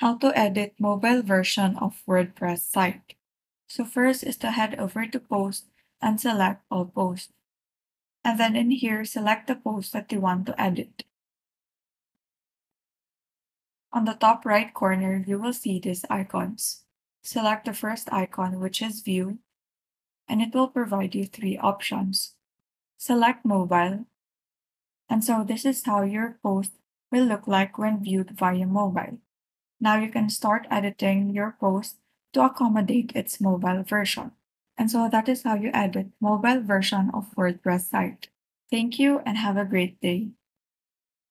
how to edit mobile version of WordPress site. So first is to head over to post and select all posts. And then in here, select the post that you want to edit. On the top right corner, you will see these icons. Select the first icon, which is View, and it will provide you three options. Select Mobile, and so this is how your post will look like when viewed via mobile. Now you can start editing your post to accommodate its mobile version. And so that is how you edit mobile version of WordPress site. Thank you and have a great day.